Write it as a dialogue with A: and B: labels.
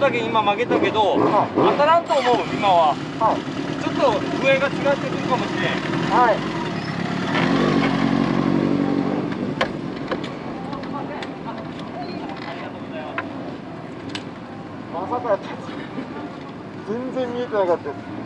A: ったけ今曲げたけど、当たらんと思う今は、ちょっと具合が違ってくるかもしれん。はい。
B: まさかやった。
C: 全然見えて
D: なか
C: った
D: で
C: す。